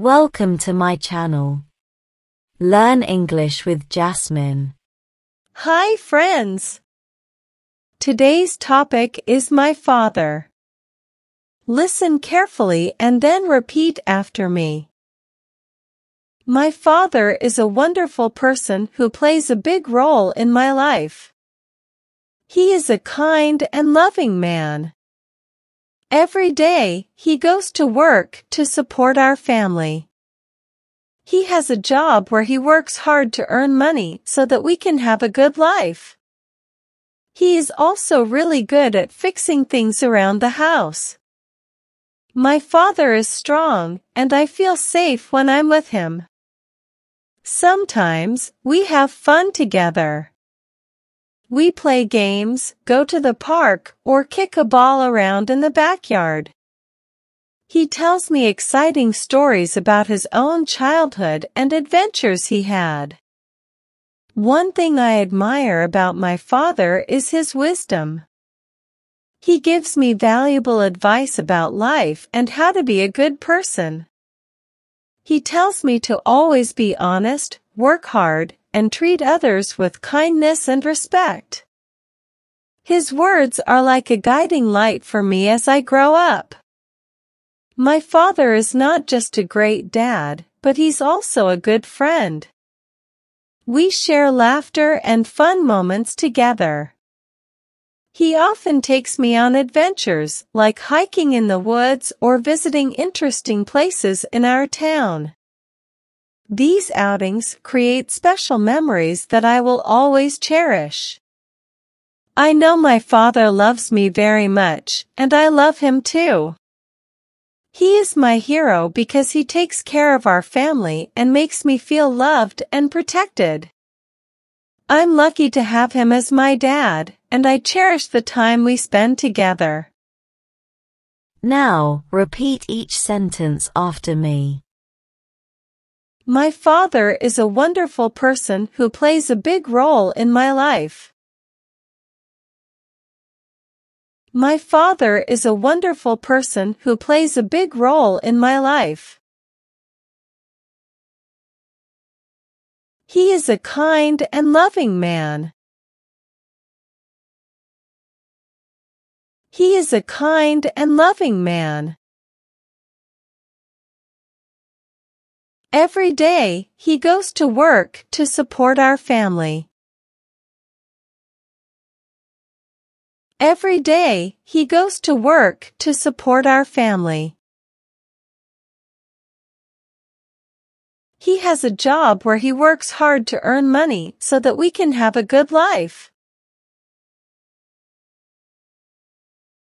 Welcome to my channel. Learn English with Jasmine. Hi, friends. Today's topic is my father. Listen carefully and then repeat after me. My father is a wonderful person who plays a big role in my life. He is a kind and loving man. Every day, he goes to work to support our family. He has a job where he works hard to earn money so that we can have a good life. He is also really good at fixing things around the house. My father is strong, and I feel safe when I'm with him. Sometimes, we have fun together. We play games, go to the park, or kick a ball around in the backyard. He tells me exciting stories about his own childhood and adventures he had. One thing I admire about my father is his wisdom. He gives me valuable advice about life and how to be a good person. He tells me to always be honest, work hard, and treat others with kindness and respect. His words are like a guiding light for me as I grow up. My father is not just a great dad, but he's also a good friend. We share laughter and fun moments together. He often takes me on adventures, like hiking in the woods or visiting interesting places in our town. These outings create special memories that I will always cherish. I know my father loves me very much, and I love him too. He is my hero because he takes care of our family and makes me feel loved and protected. I'm lucky to have him as my dad, and I cherish the time we spend together. Now, repeat each sentence after me. My father is a wonderful person who plays a big role in my life. My father is a wonderful person who plays a big role in my life. He is a kind and loving man. He is a kind and loving man. Every day, he goes to work to support our family. Every day, he goes to work to support our family. He has a job where he works hard to earn money so that we can have a good life.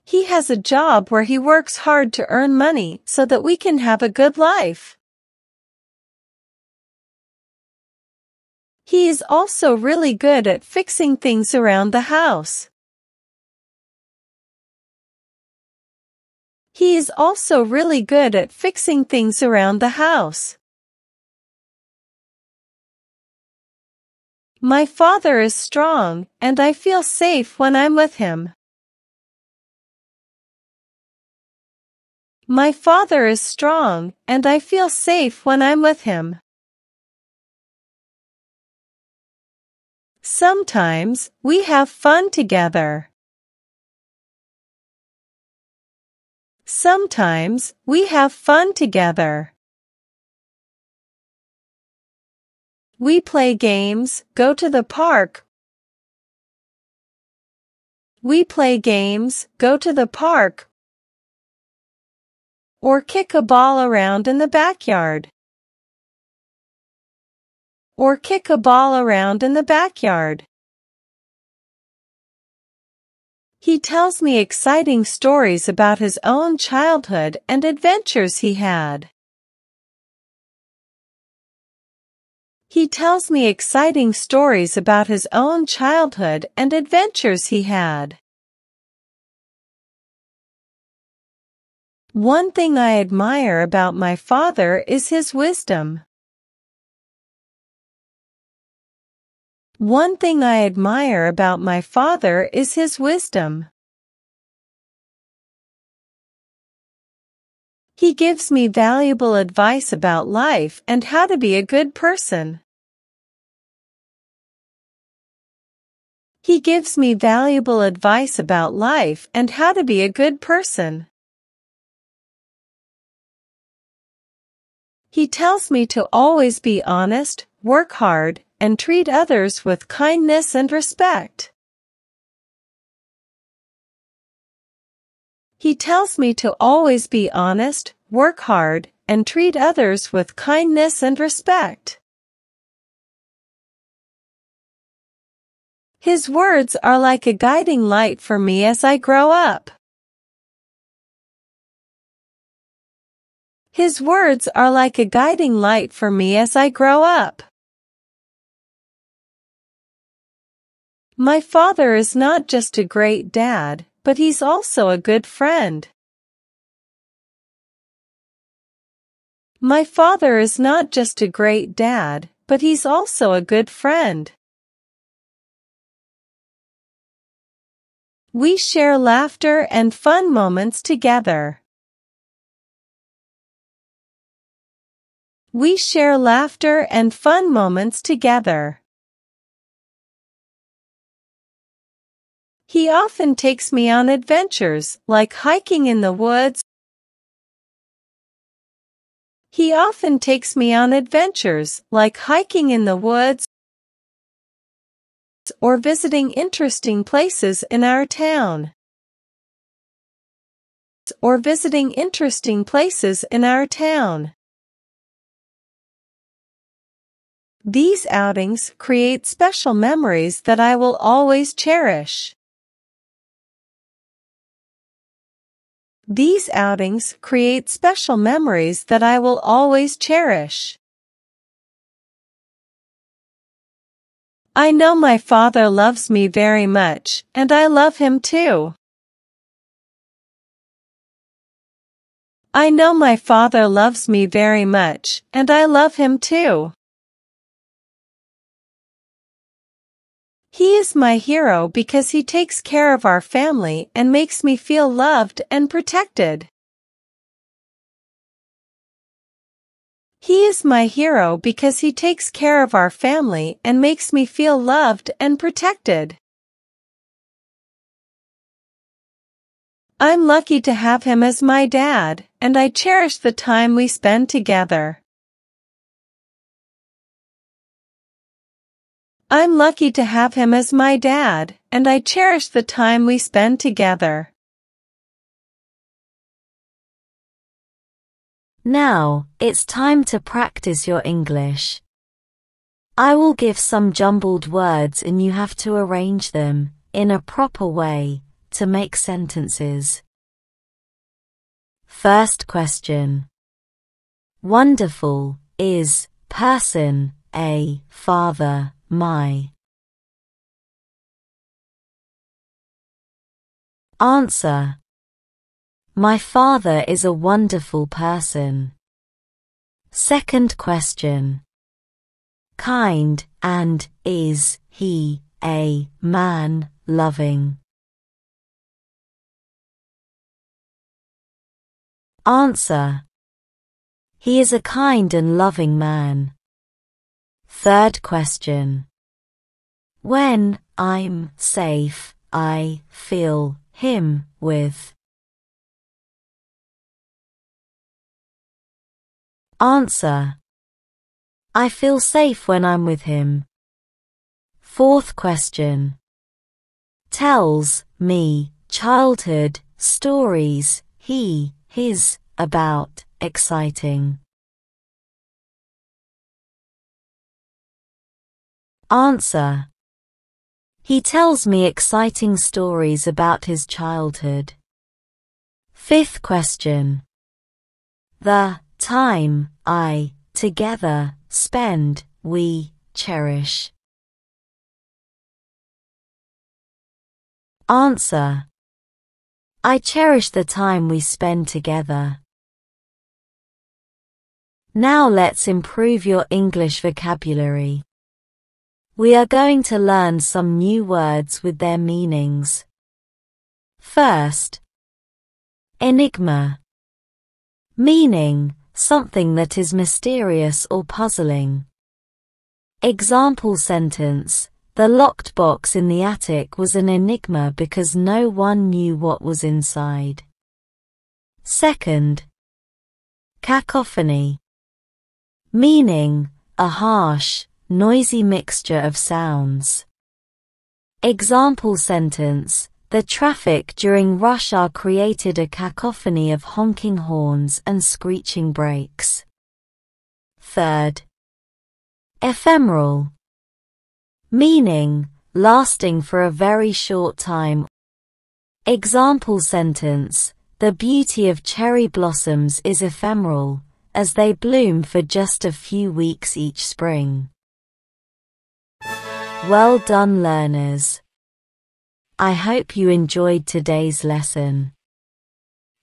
He has a job where he works hard to earn money so that we can have a good life. He is also really good at fixing things around the house. He is also really good at fixing things around the house. My father is strong, and I feel safe when I'm with him. My father is strong, and I feel safe when I'm with him. Sometimes, we have fun together. Sometimes, we have fun together. We play games, go to the park. We play games, go to the park. Or kick a ball around in the backyard or kick a ball around in the backyard. He tells me exciting stories about his own childhood and adventures he had. He tells me exciting stories about his own childhood and adventures he had. One thing I admire about my father is his wisdom. One thing I admire about my father is his wisdom. He gives me valuable advice about life and how to be a good person. He gives me valuable advice about life and how to be a good person. He tells me to always be honest, work hard, and treat others with kindness and respect. He tells me to always be honest, work hard, and treat others with kindness and respect. His words are like a guiding light for me as I grow up. His words are like a guiding light for me as I grow up. My father is not just a great dad, but he's also a good friend. My father is not just a great dad, but he's also a good friend. We share laughter and fun moments together. We share laughter and fun moments together. He often takes me on adventures, like hiking in the woods. He often takes me on adventures, like hiking in the woods or visiting interesting places in our town. Or visiting interesting places in our town. These outings create special memories that I will always cherish. These outings create special memories that I will always cherish. I know my father loves me very much, and I love him too. I know my father loves me very much, and I love him too. He is my hero because he takes care of our family and makes me feel loved and protected. He is my hero because he takes care of our family and makes me feel loved and protected. I'm lucky to have him as my dad, and I cherish the time we spend together. I'm lucky to have him as my dad, and I cherish the time we spend together. Now, it's time to practice your English. I will give some jumbled words and you have to arrange them, in a proper way, to make sentences. First question. Wonderful, is, person, a, father, my. Answer. My father is a wonderful person. Second question. Kind and is he a man loving? Answer. He is a kind and loving man. Third question. When I'm safe, I feel him with Answer. I feel safe when I'm with him. Fourth question. Tells me childhood stories he, his, about, exciting. Answer. He tells me exciting stories about his childhood. Fifth question. The Time, I, together, spend, we, cherish. Answer. I cherish the time we spend together. Now let's improve your English vocabulary. We are going to learn some new words with their meanings. First, enigma Meaning, something that is mysterious or puzzling. Example sentence, the locked box in the attic was an enigma because no one knew what was inside. Second, cacophony. Meaning, a harsh, noisy mixture of sounds. Example sentence, the traffic during rush hour created a cacophony of honking horns and screeching brakes. Third, ephemeral. Meaning, lasting for a very short time. Example sentence, the beauty of cherry blossoms is ephemeral, as they bloom for just a few weeks each spring. Well done learners. I hope you enjoyed today's lesson.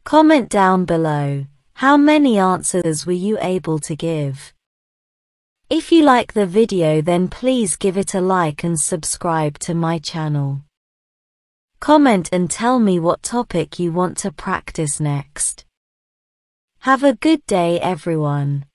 Comment down below, how many answers were you able to give? If you like the video then please give it a like and subscribe to my channel. Comment and tell me what topic you want to practice next. Have a good day everyone.